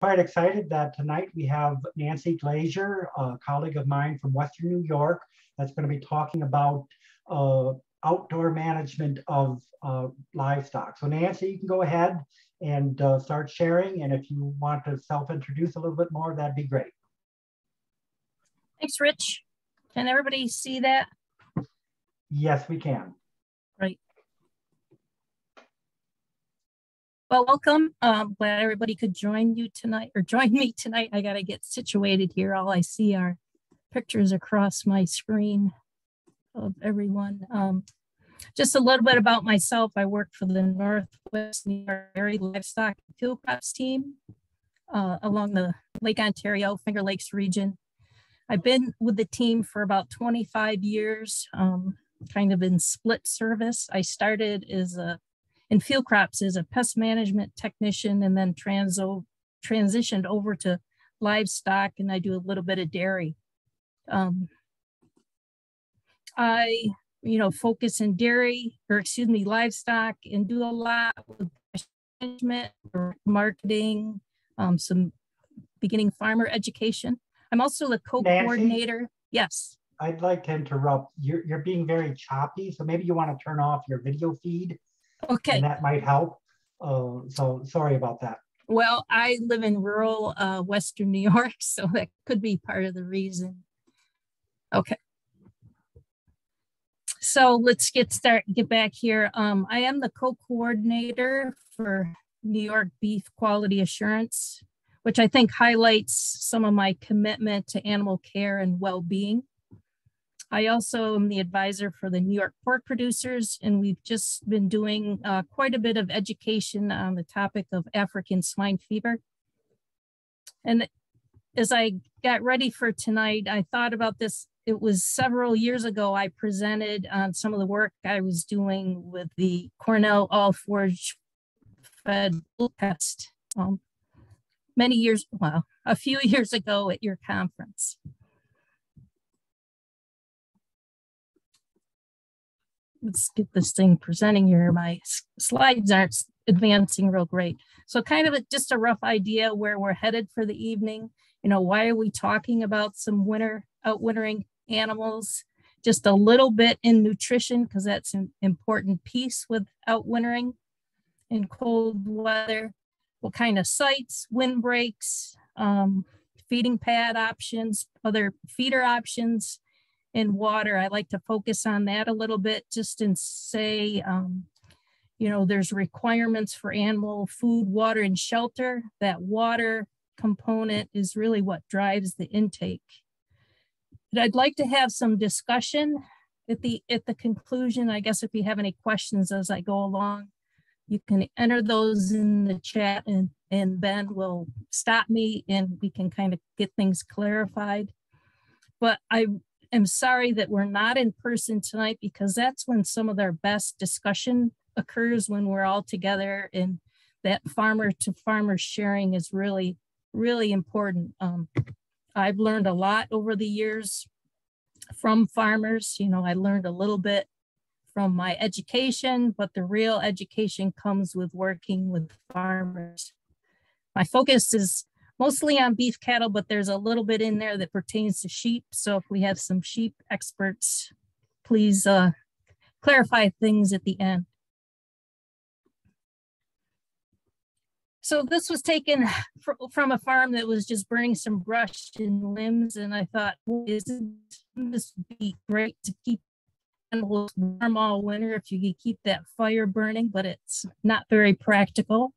quite excited that tonight we have Nancy Glazier, a colleague of mine from Western New York, that's going to be talking about uh, outdoor management of uh, livestock. So Nancy, you can go ahead and uh, start sharing. And if you want to self-introduce a little bit more, that'd be great. Thanks, Rich. Can everybody see that? Yes, we can. Right. Well, welcome. Um, glad everybody could join you tonight or join me tonight. I got to get situated here. All I see are pictures across my screen of everyone. Um, just a little bit about myself. I work for the Northwest New York Livestock Field Crops team uh, along the Lake Ontario, Finger Lakes region. I've been with the team for about 25 years, um, kind of in split service. I started as a in field crops as a pest management technician and then transo, transitioned over to livestock and I do a little bit of dairy. Um, I, you know, focus in dairy or excuse me, livestock and do a lot with management, marketing, um, some beginning farmer education. I'm also the co-coordinator. Yes. I'd like to interrupt. You're, you're being very choppy, so maybe you want to turn off your video feed. Okay. And that might help. Uh, so sorry about that. Well, I live in rural uh, Western New York, so that could be part of the reason. Okay. So let's get start get back here. Um, I am the co-coordinator for New York Beef Quality Assurance, which I think highlights some of my commitment to animal care and well-being. I also am the advisor for the New York pork producers, and we've just been doing uh, quite a bit of education on the topic of African swine fever. And as I got ready for tonight, I thought about this it was several years ago I presented on some of the work I was doing with the Cornell All Forage Fed test um, many years, well, a few years ago at your conference. Let's get this thing presenting here. My slides aren't advancing real great. So kind of a, just a rough idea where we're headed for the evening. You know, why are we talking about some winter outwintering animals, just a little bit in nutrition because that's an important piece with outwintering in cold weather. What kind of sites, windbreaks, um, feeding pad options, other feeder options, in water. I like to focus on that a little bit just and say, um, you know, there's requirements for animal food, water, and shelter. That water component is really what drives the intake. But I'd like to have some discussion at the at the conclusion. I guess if you have any questions as I go along, you can enter those in the chat and, and Ben will stop me and we can kind of get things clarified. But I am sorry that we're not in person tonight because that's when some of our best discussion occurs when we're all together and that farmer to farmer sharing is really, really important. Um, I've learned a lot over the years from farmers. You know, I learned a little bit from my education, but the real education comes with working with farmers. My focus is mostly on beef cattle, but there's a little bit in there that pertains to sheep. So if we have some sheep experts, please uh, clarify things at the end. So this was taken from a farm that was just burning some brush and limbs. And I thought, well, isn't this be great to keep animals warm all winter if you could keep that fire burning, but it's not very practical.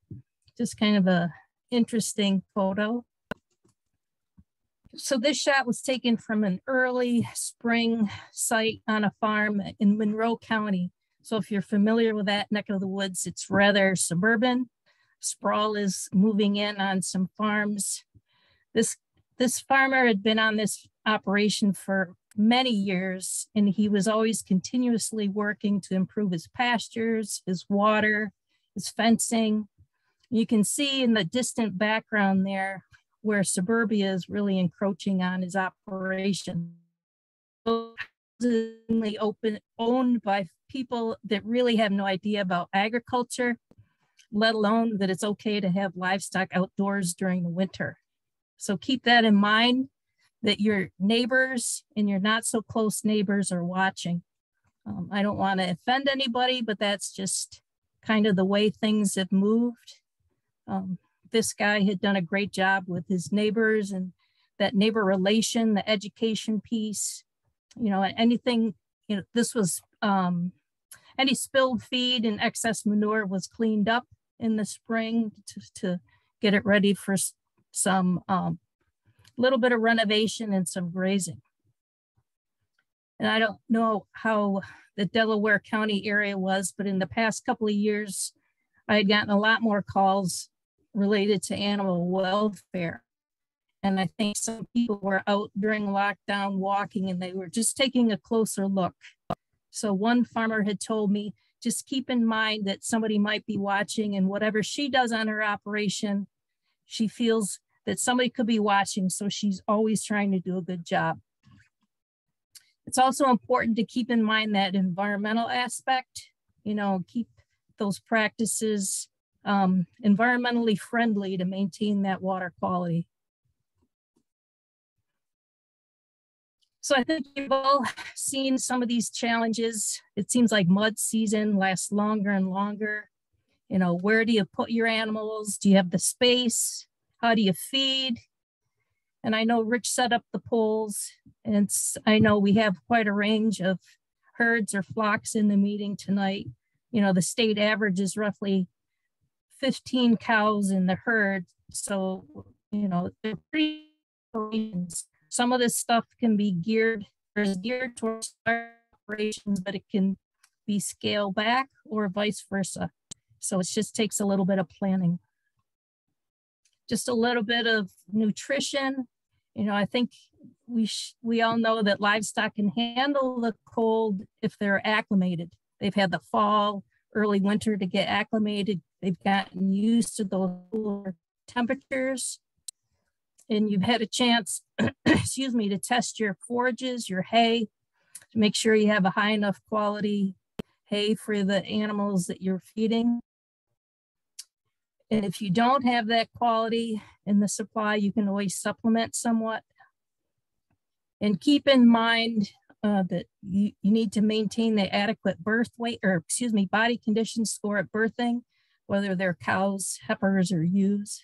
Just kind of a interesting photo. So this shot was taken from an early spring site on a farm in Monroe County. So if you're familiar with that neck of the woods, it's rather suburban sprawl is moving in on some farms. This, this farmer had been on this operation for many years, and he was always continuously working to improve his pastures, his water, his fencing. You can see in the distant background there where suburbia is really encroaching on his operation. Open, owned by people that really have no idea about agriculture let alone that it's okay to have livestock outdoors during the winter. So keep that in mind that your neighbors and your not so close neighbors are watching. Um, I don't want to offend anybody, but that's just kind of the way things have moved. Um, this guy had done a great job with his neighbors and that neighbor relation, the education piece, you know, anything, you know, this was um, any spilled feed and excess manure was cleaned up in the spring to, to get it ready for some um, little bit of renovation and some grazing. And I don't know how the Delaware County area was, but in the past couple of years, I had gotten a lot more calls related to animal welfare. And I think some people were out during lockdown walking and they were just taking a closer look. So one farmer had told me, just keep in mind that somebody might be watching and whatever she does on her operation, she feels that somebody could be watching. So she's always trying to do a good job. It's also important to keep in mind that environmental aspect, you know, keep those practices um, environmentally friendly to maintain that water quality. So I think you've all seen some of these challenges. It seems like mud season lasts longer and longer. You know, where do you put your animals? Do you have the space? How do you feed? And I know Rich set up the polls, and I know we have quite a range of herds or flocks in the meeting tonight. You know, the state average is roughly 15 cows in the herd. So, you know, some of this stuff can be geared, there's geared towards operations, but it can be scaled back or vice versa. So it just takes a little bit of planning. Just a little bit of nutrition. You know, I think we we all know that livestock can handle the cold if they're acclimated. They've had the fall, early winter to get acclimated. They've gotten used to those cooler temperatures and you've had a chance, excuse me, to test your forages, your hay, to make sure you have a high enough quality hay for the animals that you're feeding. And if you don't have that quality in the supply, you can always supplement somewhat. And keep in mind uh, that you, you need to maintain the adequate birth weight, or excuse me, body condition score at birthing, whether they're cows, heifers, or ewes.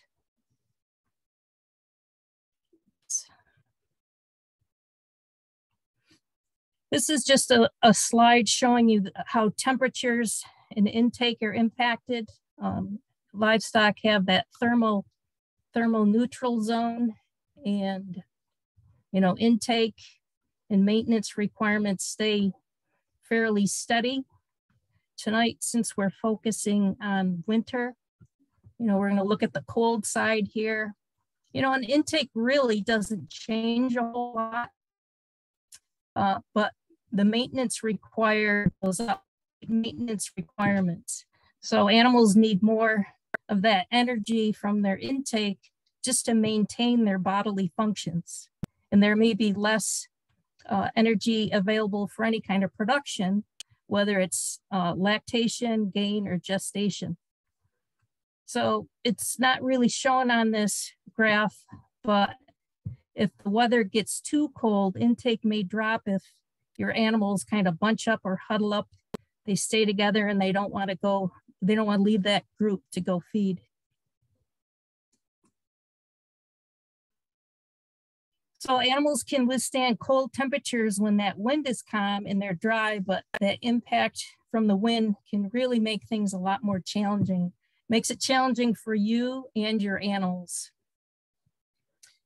This is just a, a slide showing you how temperatures and intake are impacted. Um, livestock have that thermal, thermal neutral zone and, you know, intake and maintenance requirements stay fairly steady. Tonight, since we're focusing on winter, you know, we're gonna look at the cold side here. You know, an intake really doesn't change a whole lot, uh, but the maintenance required goes up, maintenance requirements. So animals need more of that energy from their intake just to maintain their bodily functions. And there may be less uh, energy available for any kind of production, whether it's uh, lactation, gain, or gestation. So it's not really shown on this graph, but if the weather gets too cold, intake may drop if your animals kind of bunch up or huddle up. They stay together and they don't want to go, they don't want to leave that group to go feed. So animals can withstand cold temperatures when that wind is calm and they're dry, but that impact from the wind can really make things a lot more challenging. Makes it challenging for you and your animals.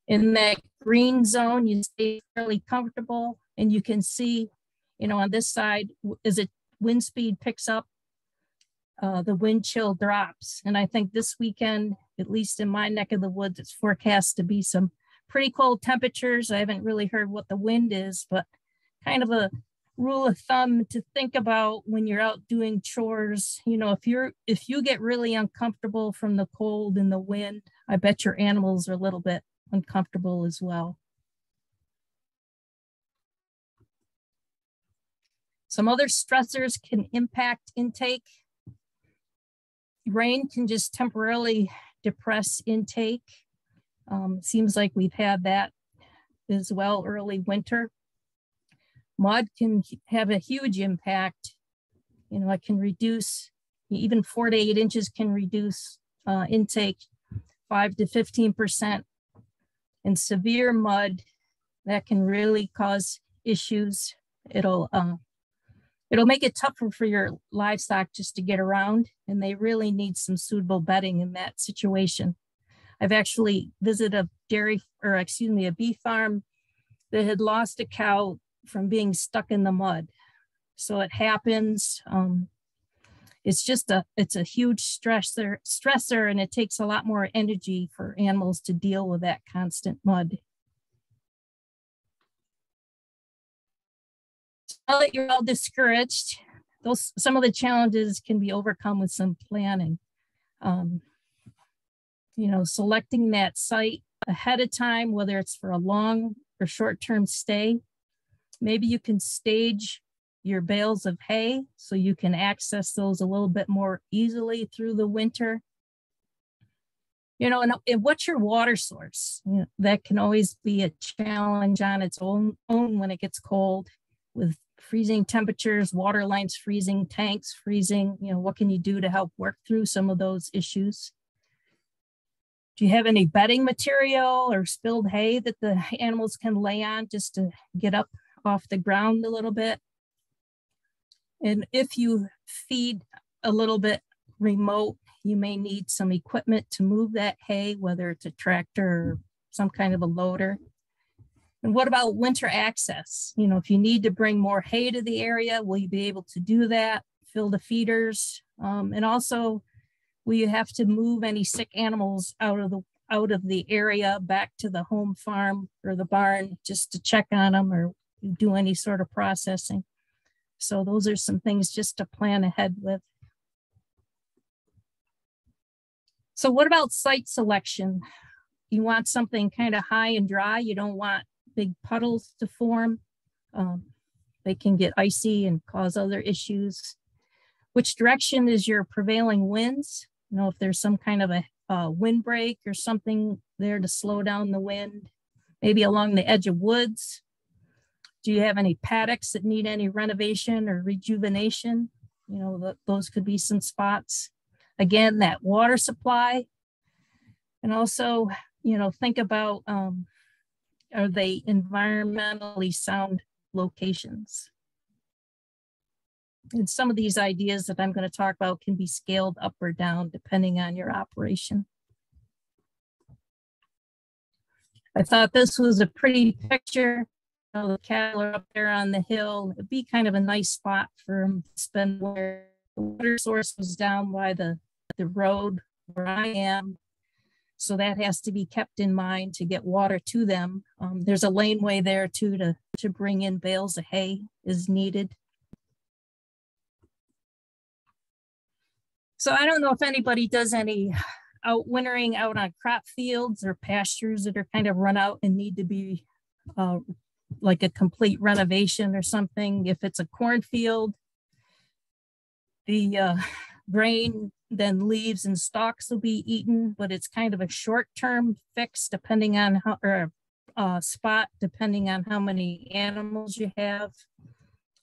In that green zone, you stay fairly comfortable and you can see, you know, on this side, as it wind speed picks up, uh, the wind chill drops. And I think this weekend, at least in my neck of the woods, it's forecast to be some pretty cold temperatures. I haven't really heard what the wind is, but kind of a rule of thumb to think about when you're out doing chores you know if you're if you get really uncomfortable from the cold and the wind i bet your animals are a little bit uncomfortable as well Some other stressors can impact intake. rain can just temporarily depress intake. Um, seems like we've had that as well early winter. Mud can have a huge impact. You know, it can reduce, even four to eight inches can reduce uh, intake five to 15%. And severe mud, that can really cause issues. It'll uh, it'll make it tougher for your livestock just to get around, and they really need some suitable bedding in that situation. I've actually visited a dairy, or excuse me, a beef farm that had lost a cow from being stuck in the mud. So it happens. Um, it's just a it's a huge stressor stressor, and it takes a lot more energy for animals to deal with that constant mud. now that you're all discouraged, those some of the challenges can be overcome with some planning. Um, you know, selecting that site ahead of time, whether it's for a long or short-term stay. Maybe you can stage your bales of hay so you can access those a little bit more easily through the winter. You know, and, and what's your water source? You know, that can always be a challenge on its own, own when it gets cold with freezing temperatures, water lines freezing, tanks freezing, you know, what can you do to help work through some of those issues? Do you have any bedding material or spilled hay that the animals can lay on just to get up off the ground a little bit? And if you feed a little bit remote, you may need some equipment to move that hay, whether it's a tractor or some kind of a loader. And what about winter access? You know, if you need to bring more hay to the area, will you be able to do that? Fill the feeders, um, and also, you have to move any sick animals out of the out of the area back to the home farm or the barn just to check on them or do any sort of processing? So those are some things just to plan ahead with. So what about site selection? You want something kind of high and dry. You don't want big puddles to form. Um, they can get icy and cause other issues. Which direction is your prevailing winds? You know, if there's some kind of a, a windbreak or something there to slow down the wind, maybe along the edge of woods. Do you have any paddocks that need any renovation or rejuvenation? You know, the, those could be some spots. Again, that water supply. And also, you know, think about um, are they environmentally sound locations? And some of these ideas that I'm going to talk about can be scaled up or down depending on your operation. I thought this was a pretty picture. Know, the cattle are up there on the hill. It'd be kind of a nice spot for them to spend where the water source was down by the, the road where I am. So that has to be kept in mind to get water to them. Um, there's a laneway there too to, to bring in bales of hay is needed. So I don't know if anybody does any out wintering out on crop fields or pastures that are kind of run out and need to be uh, like a complete renovation or something. If it's a cornfield, the uh, grain then leaves and stalks will be eaten, but it's kind of a short-term fix depending on how, or a spot depending on how many animals you have.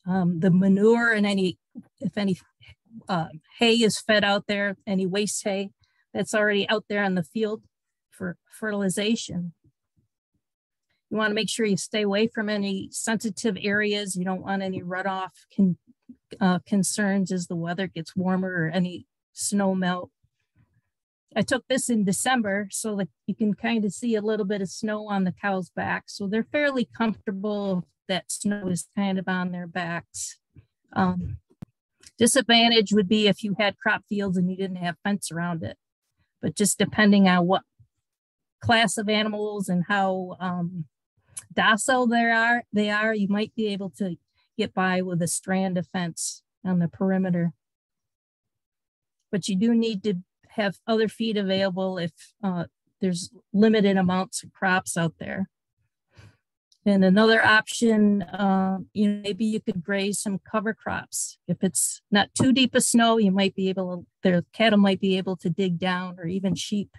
Um, the manure and any, if any uh, hay is fed out there, any waste hay that's already out there in the field for fertilization. You want to make sure you stay away from any sensitive areas. You don't want any runoff con, uh, concerns as the weather gets warmer or any snow melt. I took this in December so that you can kind of see a little bit of snow on the cow's back. So they're fairly comfortable that snow is kind of on their backs. Um, disadvantage would be if you had crop fields and you didn't have fence around it. But just depending on what class of animals and how um, docile they are, they are, you might be able to get by with a strand of fence on the perimeter but you do need to have other feed available if uh, there's limited amounts of crops out there. And another option, uh, you know, maybe you could graze some cover crops. If it's not too deep of snow, you might be able their cattle might be able to dig down or even sheep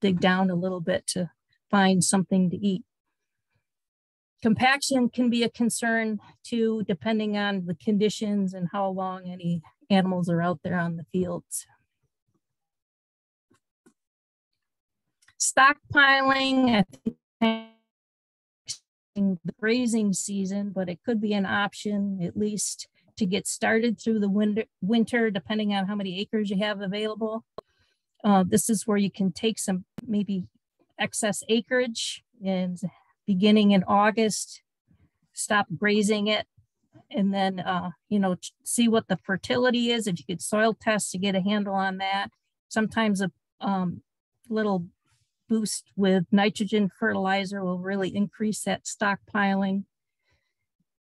dig down a little bit to find something to eat. Compaction can be a concern too, depending on the conditions and how long any animals are out there on the fields. Stockpiling, I think the grazing season, but it could be an option at least to get started through the winter, winter depending on how many acres you have available. Uh, this is where you can take some maybe excess acreage and beginning in August, stop grazing it, and then uh, you know see what the fertility is. If you could soil test to get a handle on that, sometimes a um, little boost with nitrogen fertilizer will really increase that stockpiling.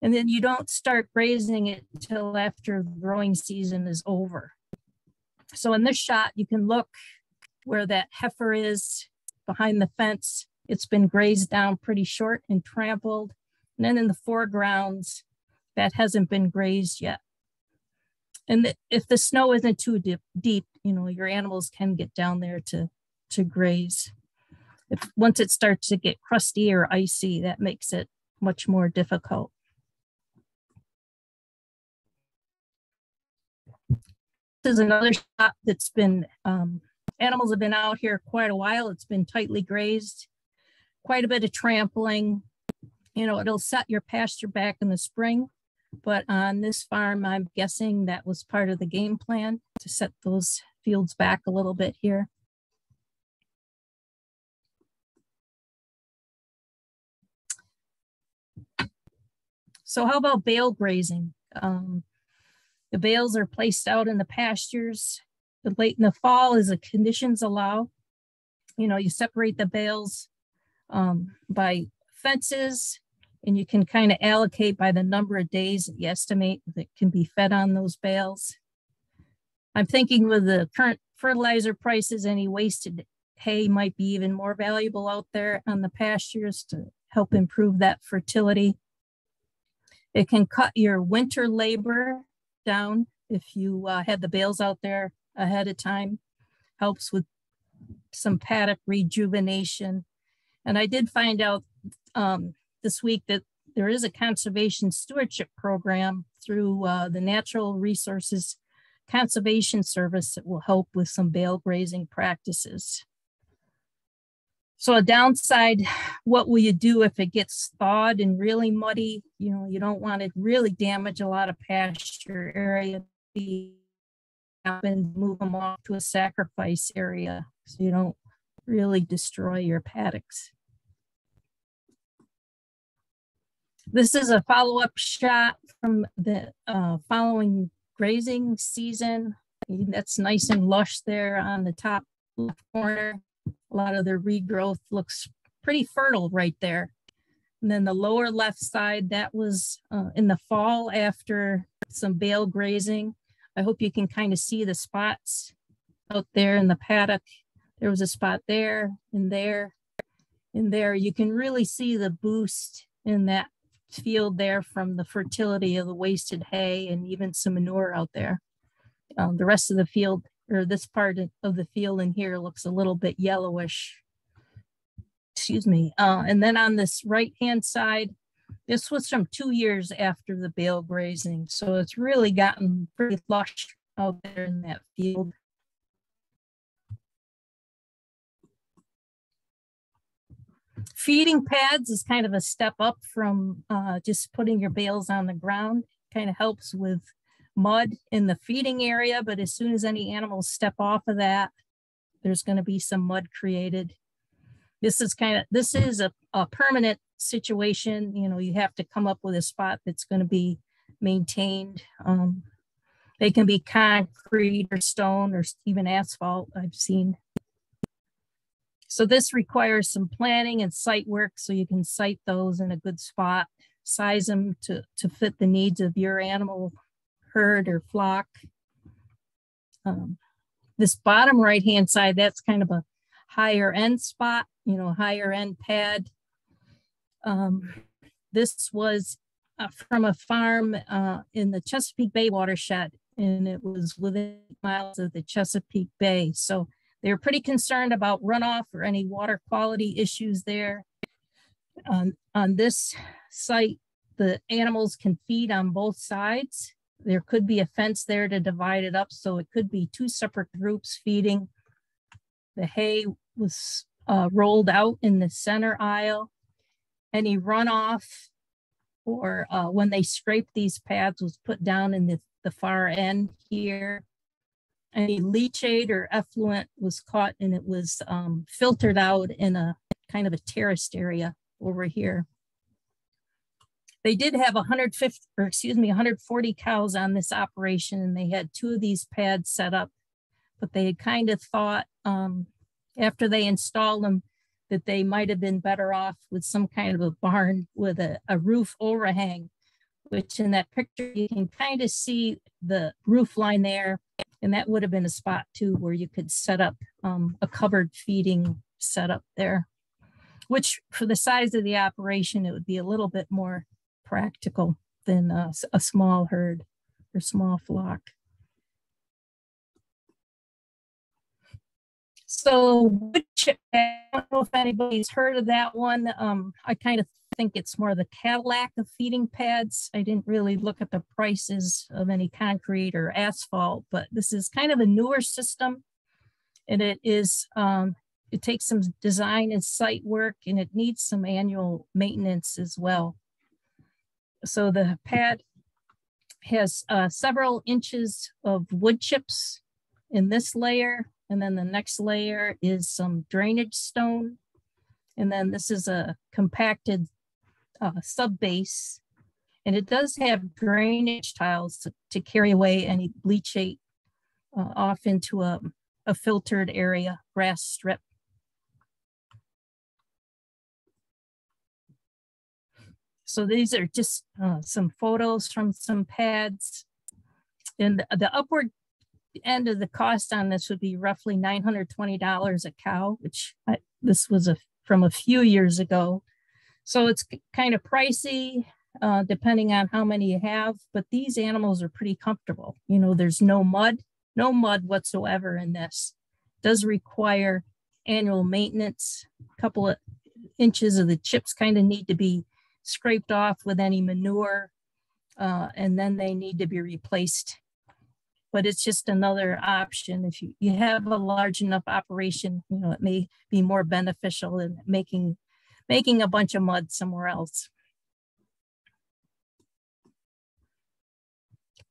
And then you don't start grazing it until after the growing season is over. So in this shot, you can look where that heifer is behind the fence. It's been grazed down pretty short and trampled. And then in the foregrounds, that hasn't been grazed yet. And the, if the snow isn't too deep, deep, you know, your animals can get down there to, to graze. If once it starts to get crusty or icy, that makes it much more difficult. This is another shot that's been, um, animals have been out here quite a while. It's been tightly grazed, quite a bit of trampling. You know, it'll set your pasture back in the spring, but on this farm, I'm guessing that was part of the game plan to set those fields back a little bit here. So how about bale grazing? Um, the bales are placed out in the pastures late in the fall as the conditions allow. You know, you separate the bales um, by fences and you can kind of allocate by the number of days that you estimate that can be fed on those bales. I'm thinking with the current fertilizer prices, any wasted hay might be even more valuable out there on the pastures to help improve that fertility. It can cut your winter labor down if you uh, had the bales out there ahead of time. Helps with some paddock rejuvenation. And I did find out um, this week that there is a conservation stewardship program through uh, the Natural Resources Conservation Service that will help with some bale grazing practices. So a downside, what will you do if it gets thawed and really muddy? You know, you don't want to really damage a lot of pasture area. And move them off to a sacrifice area so you don't really destroy your paddocks. This is a follow-up shot from the uh, following grazing season. That's nice and lush there on the top left corner a lot of the regrowth looks pretty fertile right there. And then the lower left side, that was uh, in the fall after some bale grazing. I hope you can kind of see the spots out there in the paddock. There was a spot there and there and there. You can really see the boost in that field there from the fertility of the wasted hay and even some manure out there. Um, the rest of the field or this part of the field in here looks a little bit yellowish. Excuse me. Uh, and then on this right hand side, this was from two years after the bale grazing. So it's really gotten pretty lush out there in that field. Feeding pads is kind of a step up from uh, just putting your bales on the ground. Kind of helps with mud in the feeding area, but as soon as any animals step off of that, there's going to be some mud created. This is kind of, this is a, a permanent situation. You know, you have to come up with a spot that's going to be maintained. Um, they can be concrete or stone or even asphalt, I've seen. So this requires some planning and site work so you can site those in a good spot, size them to, to fit the needs of your animal herd or flock. Um, this bottom right hand side, that's kind of a higher end spot, you know, higher end pad. Um, this was uh, from a farm uh, in the Chesapeake Bay watershed, and it was within miles of the Chesapeake Bay. So they were pretty concerned about runoff or any water quality issues there. On, on this site, the animals can feed on both sides. There could be a fence there to divide it up, so it could be two separate groups feeding. The hay was uh, rolled out in the center aisle. Any runoff or uh, when they scraped these pads was put down in the, the far end here. Any leachate or effluent was caught and it was um, filtered out in a kind of a terraced area over here. They did have 150, or excuse me, 140 cows on this operation and they had two of these pads set up, but they had kind of thought um, after they installed them that they might have been better off with some kind of a barn with a, a roof overhang, which in that picture you can kind of see the roof line there. And that would have been a spot too where you could set up um, a covered feeding setup there, which for the size of the operation, it would be a little bit more practical than a, a small herd or small flock. So chip, I don't know if anybody's heard of that one. Um, I kind of think it's more the Cadillac of feeding pads. I didn't really look at the prices of any concrete or asphalt, but this is kind of a newer system. And it is, um, it takes some design and site work and it needs some annual maintenance as well. So the pad has uh, several inches of wood chips in this layer and then the next layer is some drainage stone. And then this is a compacted uh, sub base. And it does have drainage tiles to, to carry away any leachate uh, off into a, a filtered area, grass strip. So these are just uh, some photos from some pads. And the, the upward end of the cost on this would be roughly $920 a cow, which I, this was a, from a few years ago. So it's kind of pricey uh, depending on how many you have, but these animals are pretty comfortable. You know, there's no mud, no mud whatsoever in this. Does require annual maintenance. A couple of inches of the chips kind of need to be scraped off with any manure, uh, and then they need to be replaced but it's just another option. If you, you have a large enough operation, you know, it may be more beneficial than making, making a bunch of mud somewhere else.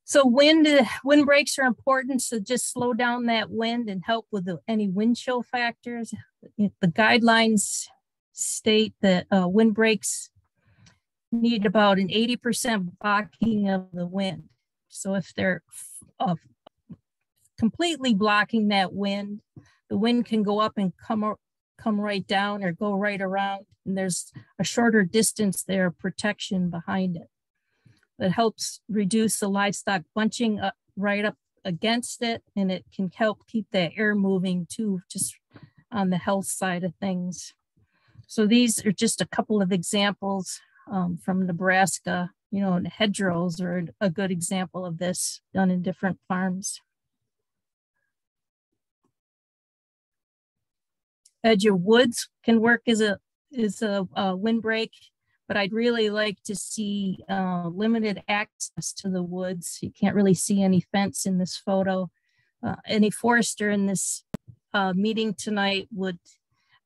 So wind, wind breaks are important. So just slow down that wind and help with the, any wind chill factors. The guidelines state that uh, wind breaks need about an 80% blocking of the wind. So if they're uh, completely blocking that wind. The wind can go up and come, come right down or go right around. And there's a shorter distance there, protection behind it. That helps reduce the livestock bunching up right up against it. And it can help keep the air moving too, just on the health side of things. So these are just a couple of examples um, from Nebraska. You know, hedgerows are a good example of this done in different farms. edge of woods can work as a as a, a windbreak, but I'd really like to see uh, limited access to the woods. You can't really see any fence in this photo. Uh, any forester in this uh, meeting tonight would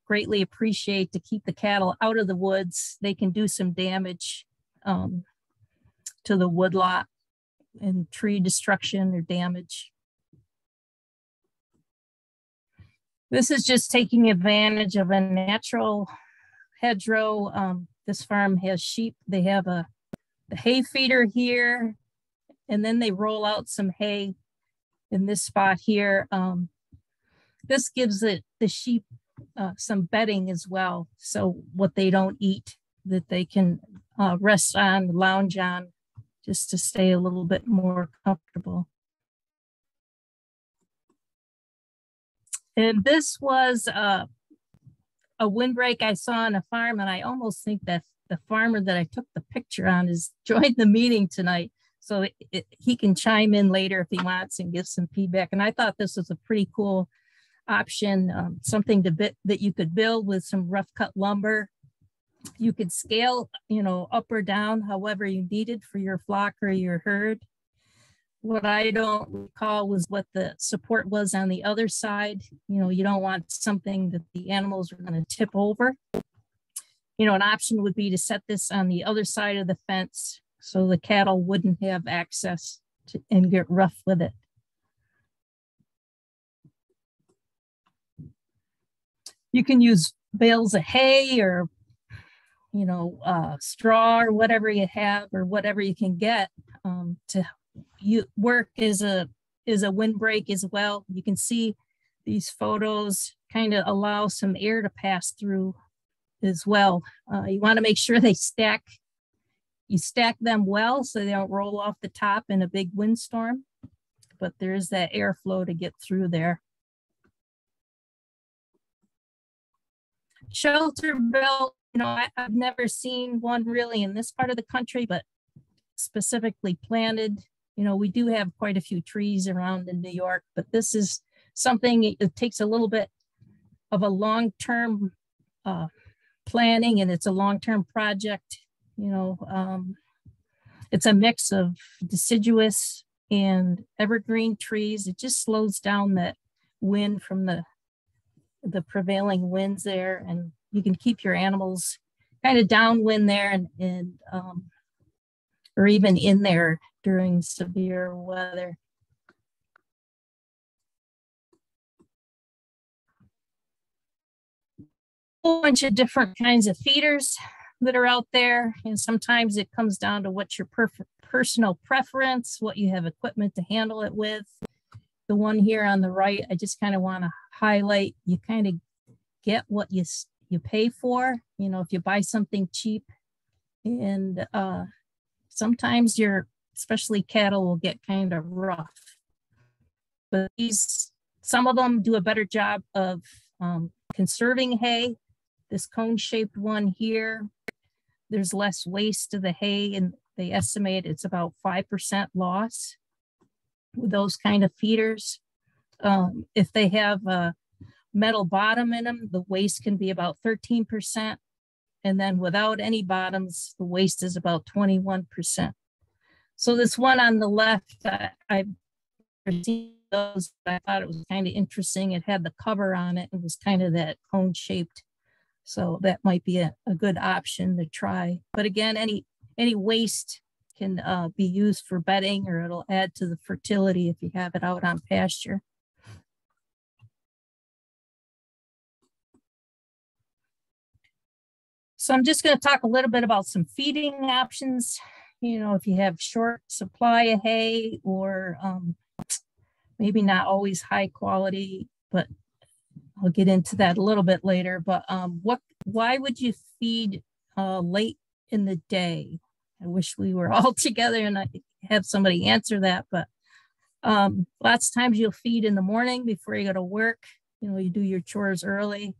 greatly appreciate to keep the cattle out of the woods. They can do some damage um, to the woodlot and tree destruction or damage. This is just taking advantage of a natural hedgerow. Um, this farm has sheep. They have a, a hay feeder here, and then they roll out some hay in this spot here. Um, this gives it the sheep uh, some bedding as well. So what they don't eat that they can uh, rest on, lounge on, just to stay a little bit more comfortable. And this was uh, a windbreak I saw on a farm, and I almost think that the farmer that I took the picture on is joined the meeting tonight. So it, it, he can chime in later if he wants and give some feedback. And I thought this was a pretty cool option, um, something to bit that you could build with some rough cut lumber. You could scale, you know, up or down, however you needed for your flock or your herd. What I don't recall was what the support was on the other side. You know, you don't want something that the animals are going to tip over. You know, an option would be to set this on the other side of the fence so the cattle wouldn't have access to and get rough with it. You can use bales of hay or, you know, uh, straw or whatever you have or whatever you can get um, to you work as a is a windbreak as well. You can see these photos kind of allow some air to pass through as well. Uh, you want to make sure they stack, you stack them well so they don't roll off the top in a big windstorm, but there's that airflow to get through there. Shelter belt, you know, I, I've never seen one really in this part of the country, but specifically planted you know, we do have quite a few trees around in New York, but this is something it takes a little bit of a long-term uh, planning and it's a long-term project. You know, um, it's a mix of deciduous and evergreen trees. It just slows down that wind from the the prevailing winds there, and you can keep your animals kind of downwind there and, and um, or even in there during severe weather. A bunch of different kinds of feeders that are out there. And sometimes it comes down to what's your personal preference, what you have equipment to handle it with. The one here on the right, I just kind of want to highlight, you kind of get what you, you pay for. You know, if you buy something cheap and uh, sometimes your especially cattle will get kind of rough. But these, some of them do a better job of um, conserving hay. This cone shaped one here, there's less waste to the hay and they estimate it's about 5% loss with those kind of feeders. Um, if they have a metal bottom in them, the waste can be about 13%. And then without any bottoms, the waste is about 21%. So this one on the left, I, I've seen those. I thought it was kind of interesting. It had the cover on it. It was kind of that cone shaped. So that might be a, a good option to try. But again, any any waste can uh, be used for bedding or it'll add to the fertility if you have it out on pasture. So I'm just going to talk a little bit about some feeding options you know, if you have short supply of hay or um, maybe not always high quality, but I'll get into that a little bit later. But um, what, why would you feed uh, late in the day? I wish we were all together and I have somebody answer that, but um, lots of times you'll feed in the morning before you go to work. You know, you do your chores early.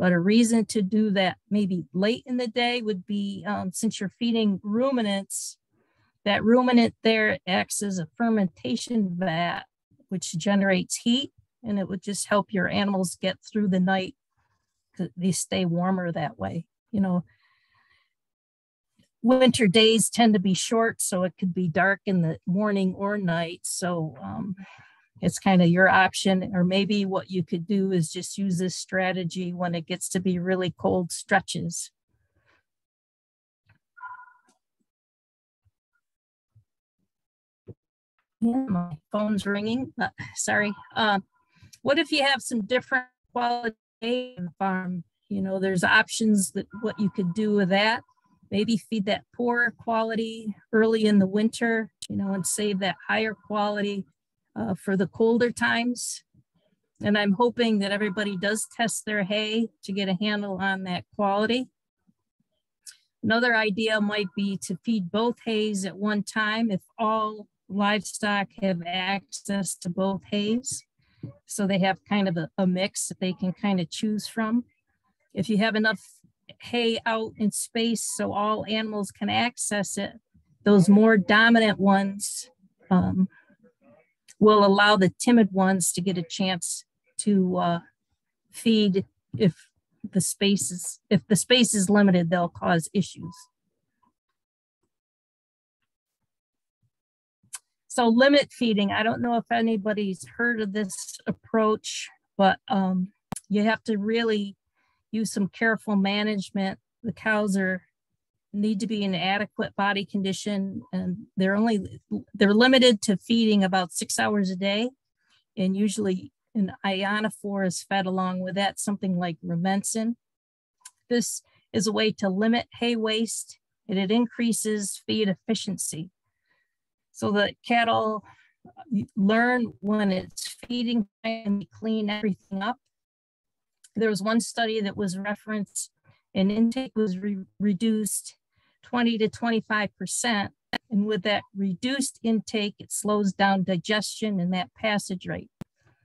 But a reason to do that maybe late in the day would be um, since you're feeding ruminants, that ruminant there acts as a fermentation vat, which generates heat, and it would just help your animals get through the night. They stay warmer that way. You know, winter days tend to be short, so it could be dark in the morning or night. So um, it's kind of your option. Or maybe what you could do is just use this strategy when it gets to be really cold stretches. Yeah, my phone's ringing. Uh, sorry. Uh, what if you have some different quality farm? You know, there's options that what you could do with that. Maybe feed that poor quality early in the winter, you know, and save that higher quality uh, for the colder times. And I'm hoping that everybody does test their hay to get a handle on that quality. Another idea might be to feed both hays at one time if all livestock have access to both hays. So they have kind of a, a mix that they can kind of choose from. If you have enough hay out in space so all animals can access it, those more dominant ones um, will allow the timid ones to get a chance to uh, feed if the space is if the space is limited they'll cause issues. So limit feeding i don't know if anybody's heard of this approach but um, you have to really use some careful management. The cows are need to be in adequate body condition and they're only they're limited to feeding about six hours a day. And usually an ionophore is fed along with that something like rumensin. This is a way to limit hay waste and it increases feed efficiency. So that cattle uh, learn when it's feeding and clean everything up. There was one study that was referenced and intake was re reduced 20 to 25%. And with that reduced intake, it slows down digestion and that passage rate.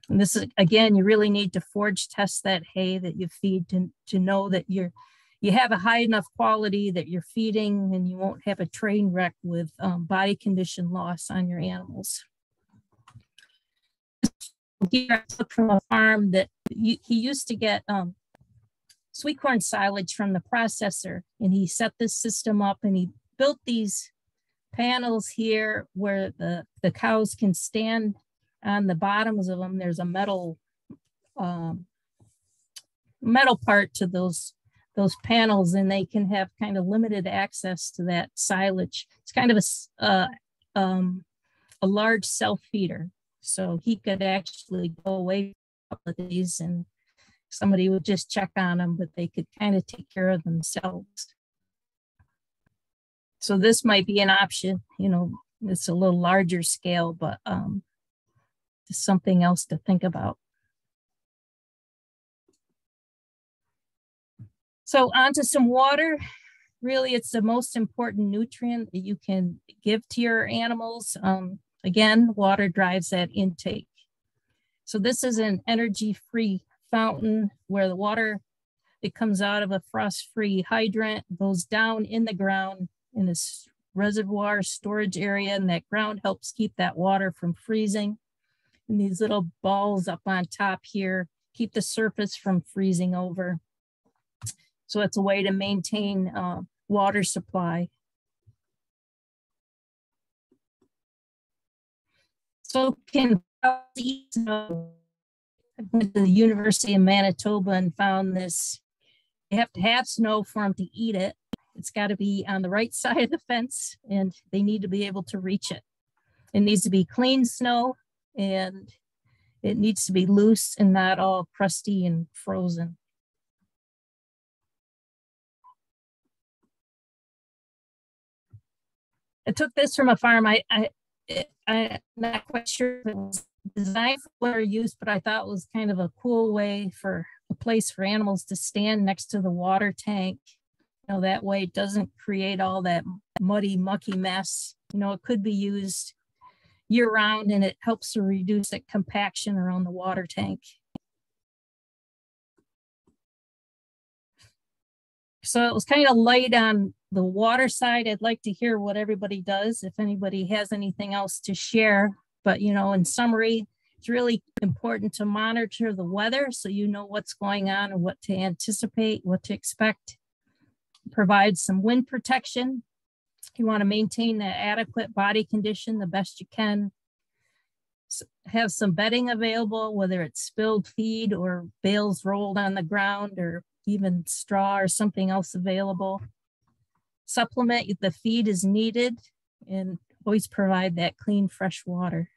And this is, again, you really need to forage test that hay that you feed to, to know that you're, you have a high enough quality that you're feeding and you won't have a train wreck with um, body condition loss on your animals. Here I took from a farm that he used to get um, sweet corn silage from the processor and he set this system up and he built these panels here where the, the cows can stand on the bottoms of them. There's a metal um, metal part to those those panels and they can have kind of limited access to that silage. It's kind of a, uh, um, a large self feeder. So he could actually go away of days and somebody would just check on them, but they could kind of take care of themselves. So this might be an option, you know, it's a little larger scale, but um, something else to think about. So onto some water. Really, it's the most important nutrient that you can give to your animals. Um, again, water drives that intake. So this is an energy-free fountain where the water it comes out of a frost-free hydrant, goes down in the ground in this reservoir storage area, and that ground helps keep that water from freezing. And these little balls up on top here keep the surface from freezing over. So it's a way to maintain uh, water supply. So can went to the University of Manitoba and found this. You have to have snow for them to eat it. It's got to be on the right side of the fence and they need to be able to reach it. It needs to be clean snow and it needs to be loose and not all crusty and frozen. I took this from a farm. I, I, I'm not quite sure if it was designed for water use, but I thought it was kind of a cool way for a place for animals to stand next to the water tank. You know, that way it doesn't create all that muddy, mucky mess. You know, it could be used year round and it helps to reduce the compaction around the water tank. So it was kind of light on the water side. I'd like to hear what everybody does. If anybody has anything else to share, but, you know, in summary, it's really important to monitor the weather so you know what's going on and what to anticipate, what to expect. Provide some wind protection. You want to maintain an adequate body condition the best you can. Have some bedding available, whether it's spilled feed or bales rolled on the ground or even straw or something else available. Supplement the feed as needed and always provide that clean, fresh water.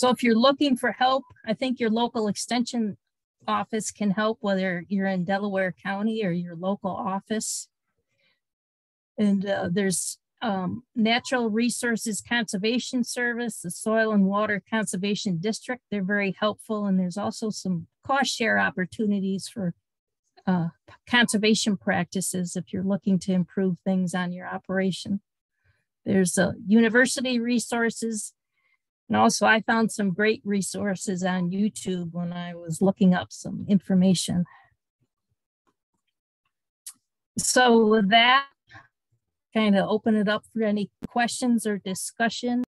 So if you're looking for help, I think your local extension office can help, whether you're in Delaware County or your local office. And uh, there's um, Natural Resources Conservation Service, the Soil and Water Conservation District. They're very helpful. And there's also some cost share opportunities for uh, conservation practices if you're looking to improve things on your operation. There's uh, university resources, and also, I found some great resources on YouTube when I was looking up some information. So with that, kind of open it up for any questions or discussion.